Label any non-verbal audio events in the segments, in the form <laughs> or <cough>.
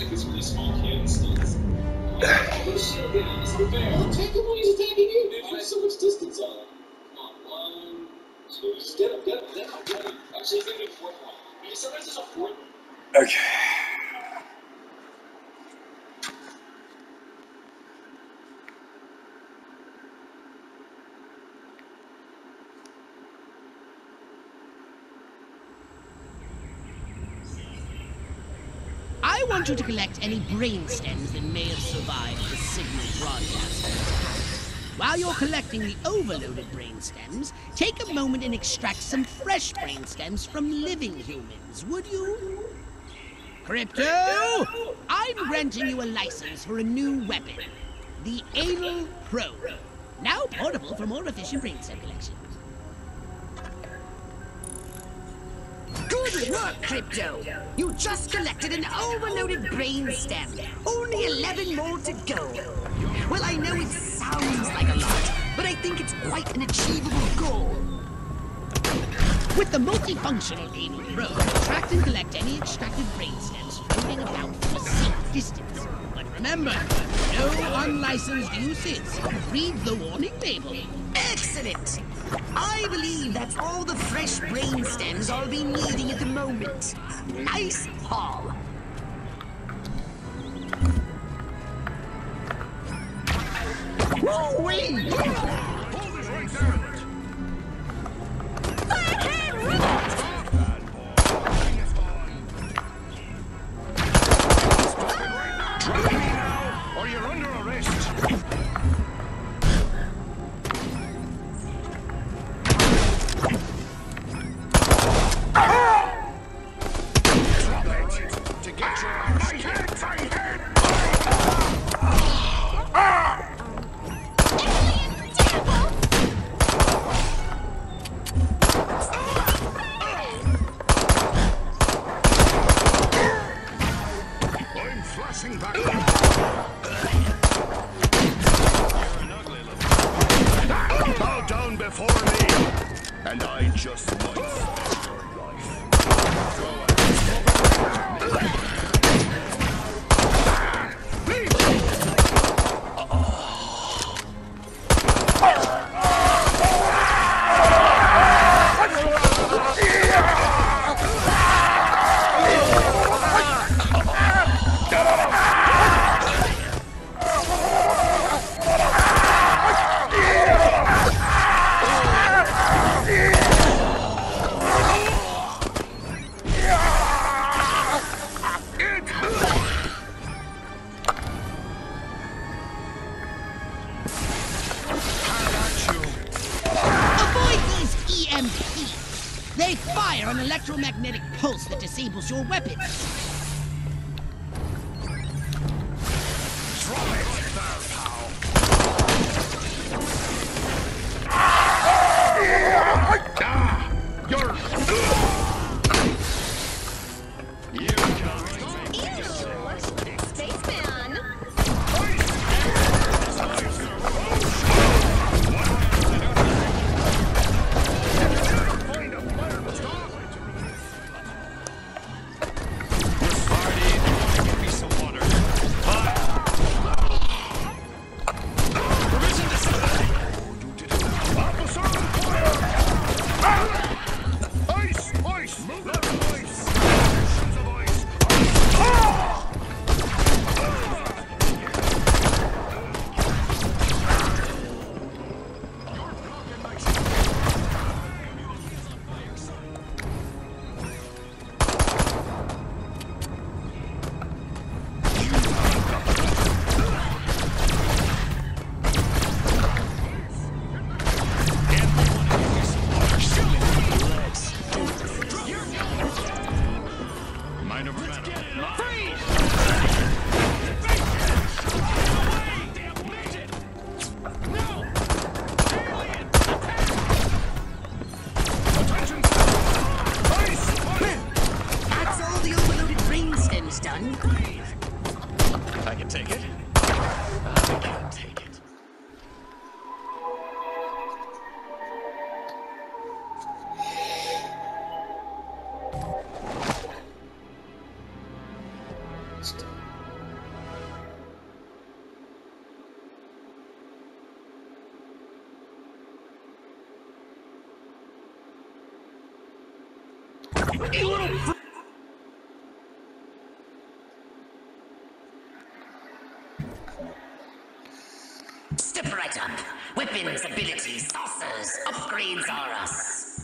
like this really small kid still. Oh shit, yeah, it's not fair. Well, take him when he's attacking you. Dude, you have so much distance on him. Come on, one, two, just get him, get him, get him, get him. Actually, he's gonna be fourth one. Because sometimes there's a fourth. Okay. I want you to collect any brain stems that may have survived the signal broadcast. While you're collecting the overloaded brain stems, take a moment and extract some fresh brain stems from living humans, would you? Crypto! I'm granting you a license for a new weapon. The Anal Probe. Now portable for more efficient brain stem collection. Good work, Crypto! You just collected an overloaded brain stem. Only 11 more to go. Well, I know it sounds like a lot, but I think it's quite an achievable goal. With the multifunctional anal probe, extract and collect any extracted brain stems floating about from a safe distance. But remember, no unlicensed uses. Read the warning label. Excellent! I believe that's all the fresh brain stems I'll be needing at the moment. Nice haul. Woo-wee! Weapons, abilities, saucers, upgrades are us.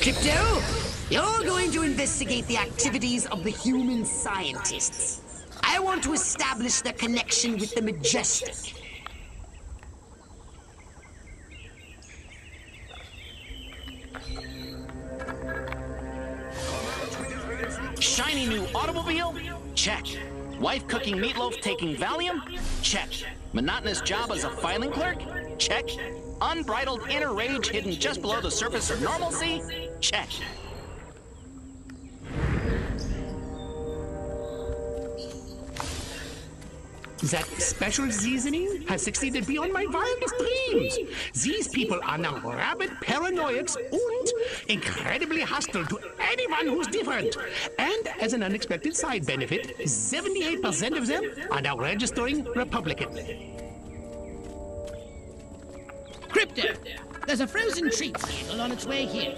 Crypto, you're going to investigate the activities of the human scientists. I want to establish their connection with the Majestic. Shiny new automobile? Check. Wife cooking meatloaf taking Valium? Check. Monotonous job as a filing clerk? Check. Unbridled inner rage hidden just below the surface of normalcy? Check. That special seasoning has succeeded beyond my wildest dreams. These people are now rabid paranoiacs and incredibly hostile to anyone who's different. And as an unexpected side benefit, 78% of them are now registering Republican. Crypto, there's a frozen treat vehicle on its way here.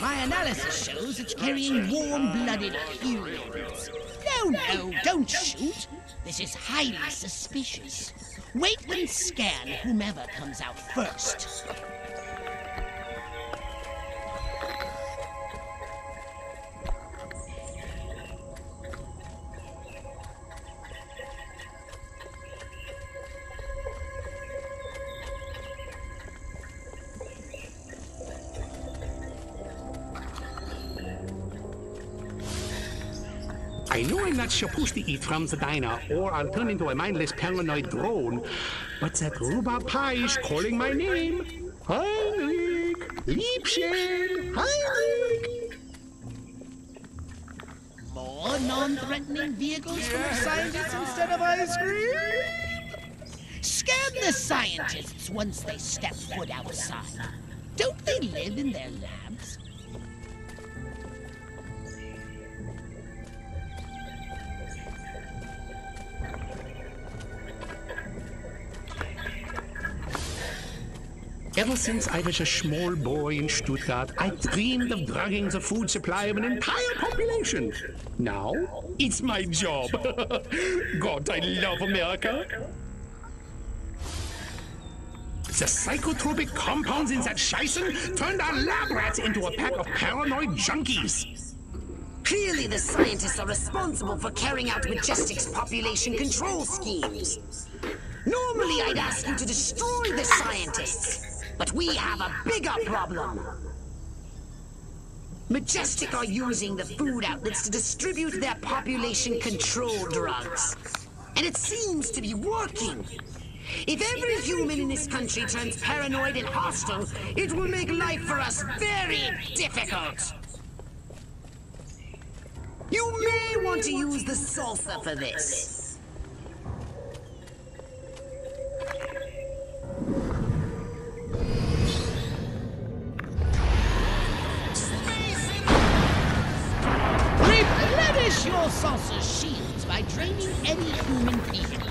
My analysis shows it's carrying warm-blooded humans. No, no, don't shoot. This is highly suspicious. Wait and scan whomever comes out first. Not supposed to eat from the diner, or I'll turn into a mindless paranoid drone, but that rhubarb pie is calling my name. Heinrich! Liebchen! Heinrich! More non-threatening vehicles from the scientists instead of ice cream? Scan the scientists once they step foot outside. Don't they live in their labs? Ever since I was a small boy in Stuttgart, I dreamed of drugging the food supply of an entire population. Now, it's my job. <laughs> God, I love America. The psychotropic compounds in that Scheißen turned our lab rats into a pack of paranoid junkies. Clearly, the scientists are responsible for carrying out Majestic's population control schemes. Normally, I'd ask you to destroy the scientists, but we have a bigger problem. Majestic are using the food outlets to distribute their population control drugs. And it seems to be working. If every human in this country turns paranoid and hostile, it will make life for us very difficult. You may want to use the saucer for this. Saucer's shields by draining any human being.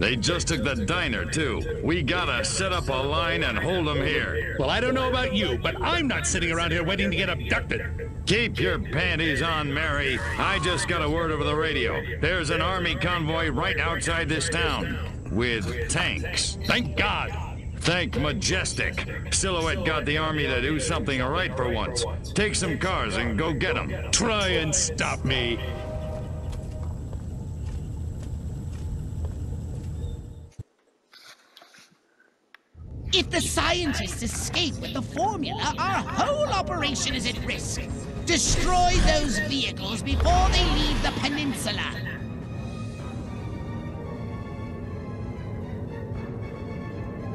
They just took the diner, too. We gotta set up a line and hold them here. Well, I don't know about you, but I'm not sitting around here waiting to get abducted. Keep your panties on, Mary. I just got a word over the radio. There's an army convoy right outside this town with tanks. Thank God. Thank Majestic. Silhouette got the army to do something right for once. Take some cars and go get them. Try and stop me. If the scientists escape with the formula, our whole operation is at risk. Destroy those vehicles before they leave the peninsula.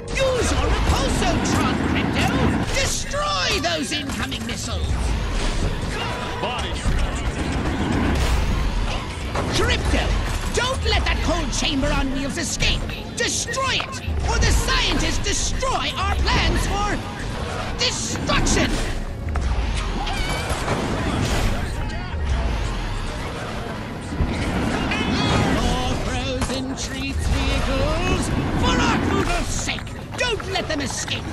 Use your repulsotron, Crypto! Destroy those incoming missiles! Crypto! Don't let that cold chamber on wheels escape! Destroy it! Or the scientists destroy our plans for destruction! More frozen treats vehicles! For our Arkvoodle's sake! Don't let them escape!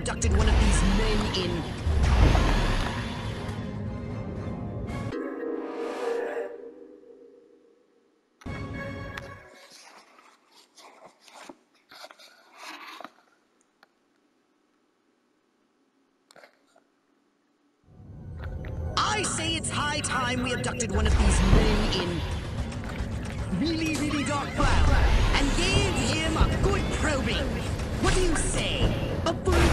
Abducted one of these men in... I say it's high time we abducted one of these men in really, really dark brown and gave him a good probing. What do you say? A full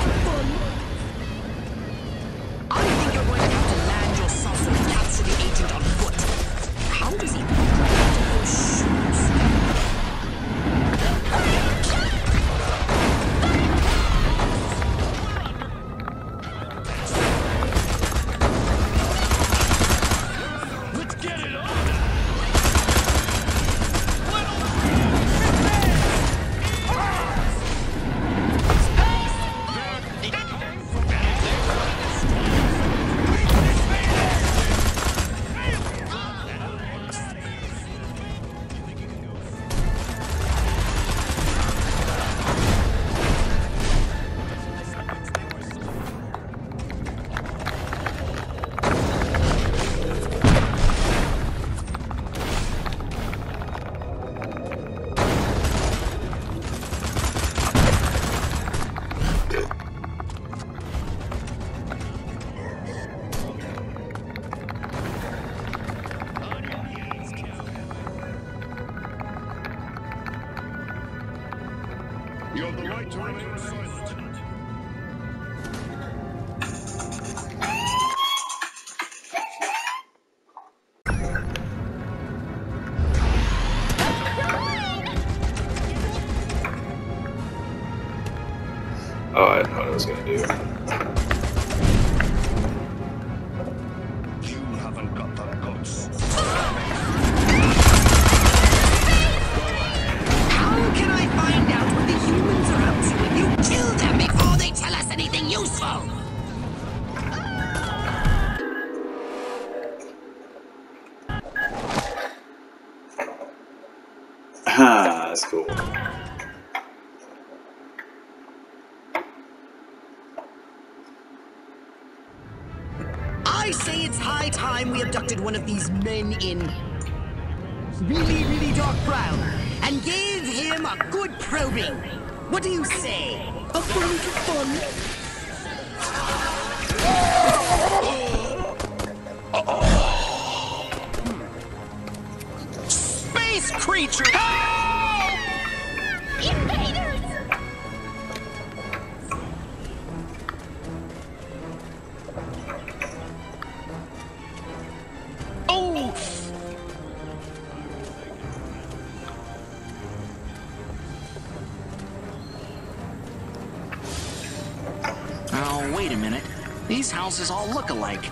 abducted one of these men in really, really dark brown and gave him a good probing. What do you say? A full little fun? Space creature! Houses all look alike.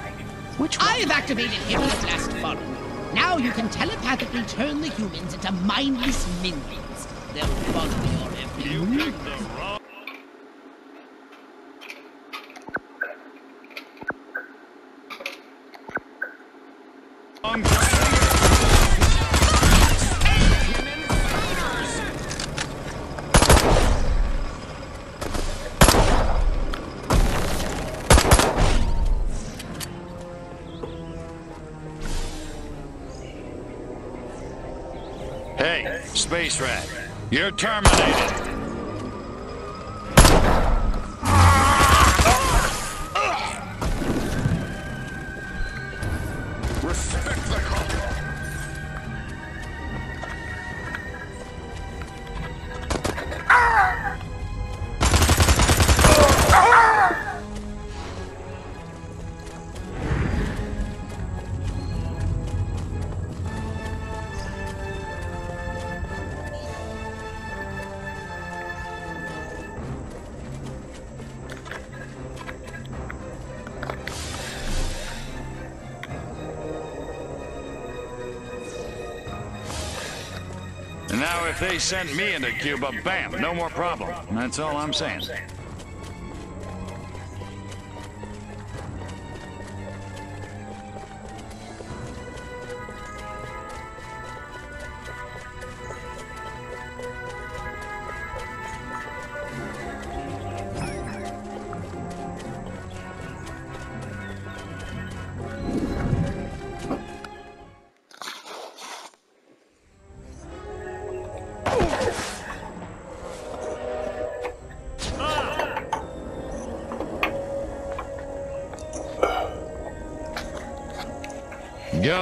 Which one? I've activated Hypnoblast Forum. Now you can telepathically turn the humans into mindless minions. They'll follow your every move. Space Rat, you're terminated. Respect the call. If they sent me into Cuba, bam, no more problem. That's all I'm saying.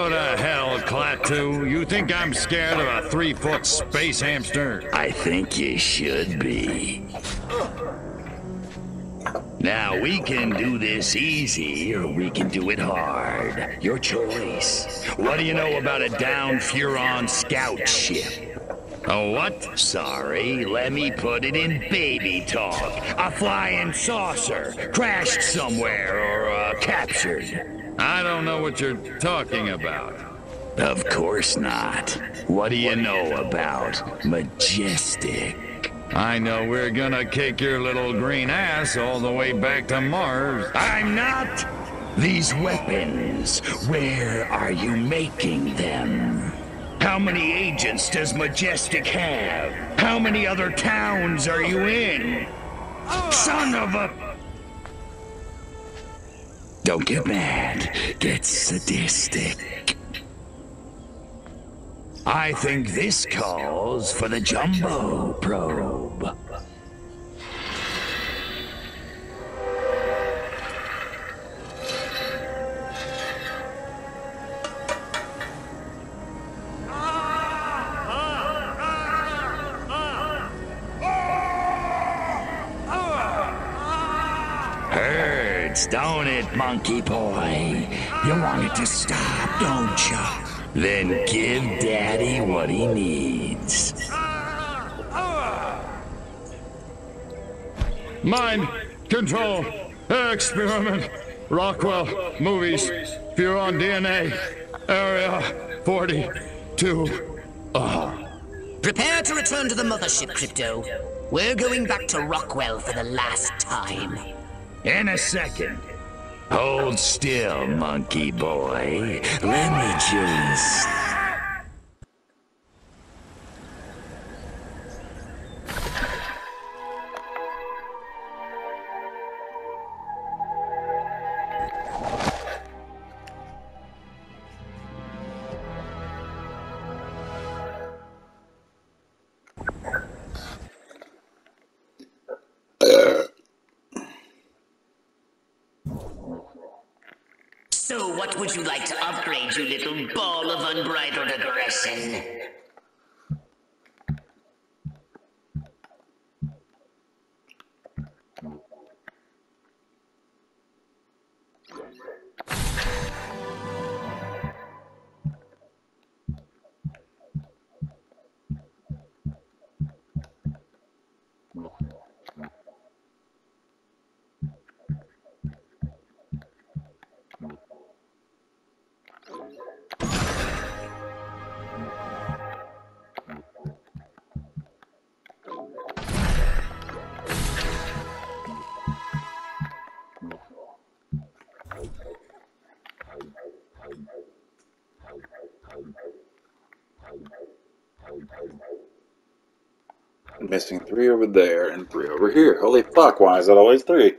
Go to hell, Klaatu. You think I'm scared of a three-foot space hamster? I think you should be. Now, we can do this easy, or we can do it hard. Your choice. What do you know about a down Furon scout ship? A what? Sorry, let me put it in baby talk. A flying saucer, crashed somewhere, or uh, captured. I don't know what you're talking about. Of course not. What do you know about Majestic? I know we're gonna kick your little green ass all the way back to Mars. I'm not! These weapons, where are you making them? How many agents does Majestic have? How many other towns are you in? Son of a... Don't get mad. Get sadistic. I think this calls for the Jumbo probe. Don't it, monkey boy? You want it to stop, don't you? Then give Daddy what he needs. Mind control experiment. Rockwell movies. Furon DNA. Area 42. Oh. Prepare to return to the mothership, Crypto. We're going back to Rockwell for the last time. In a second. Hold still, monkey boy. Let me just. What would you like to upgrade, you little ball of unbridled aggression? Missing three over there and three over here. Holy fuck, why is it always three?